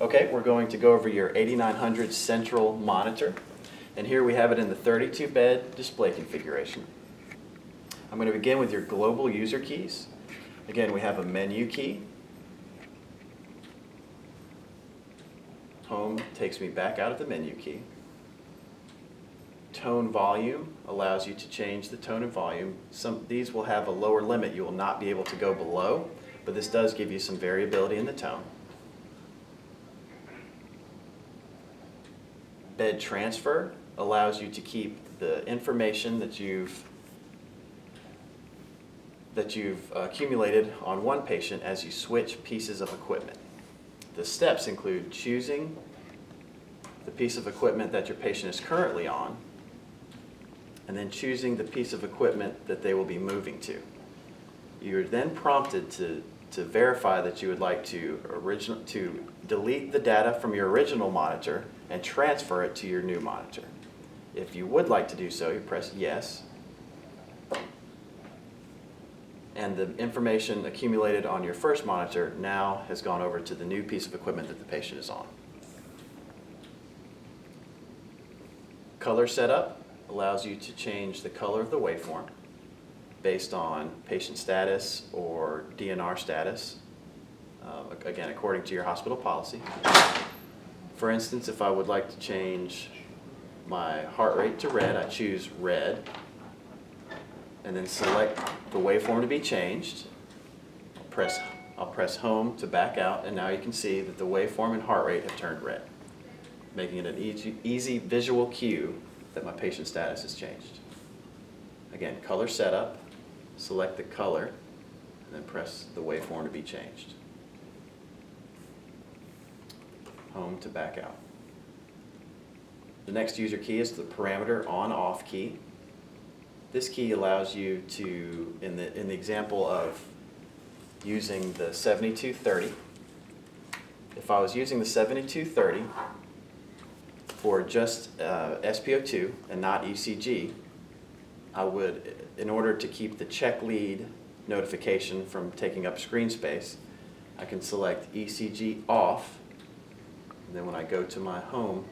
Okay, we're going to go over your 8900 central monitor. And here we have it in the 32 bed display configuration. I'm going to begin with your global user keys. Again, we have a menu key. Home takes me back out of the menu key. Tone volume allows you to change the tone and volume. Some, these will have a lower limit. You will not be able to go below, but this does give you some variability in the tone. Bed transfer allows you to keep the information that you've that you've accumulated on one patient as you switch pieces of equipment. The steps include choosing the piece of equipment that your patient is currently on, and then choosing the piece of equipment that they will be moving to. You're then prompted to, to verify that you would like to, original, to delete the data from your original monitor and transfer it to your new monitor. If you would like to do so, you press yes, and the information accumulated on your first monitor now has gone over to the new piece of equipment that the patient is on. Color setup allows you to change the color of the waveform based on patient status or DNR status, uh, again, according to your hospital policy. For instance, if I would like to change my heart rate to red, I choose red and then select the waveform to be changed. I'll press, I'll press home to back out and now you can see that the waveform and heart rate have turned red, making it an easy, easy visual cue that my patient status has changed. Again, color setup, select the color, and then press the waveform to be changed. Home to back out. The next user key is the parameter on-off key. This key allows you to, in the, in the example of using the 7230, if I was using the 7230 for just uh, SpO2 and not ECG, I would, in order to keep the check lead notification from taking up screen space, I can select ECG off, and then when I go to my home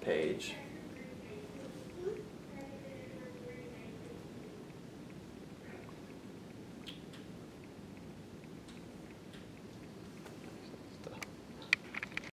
page,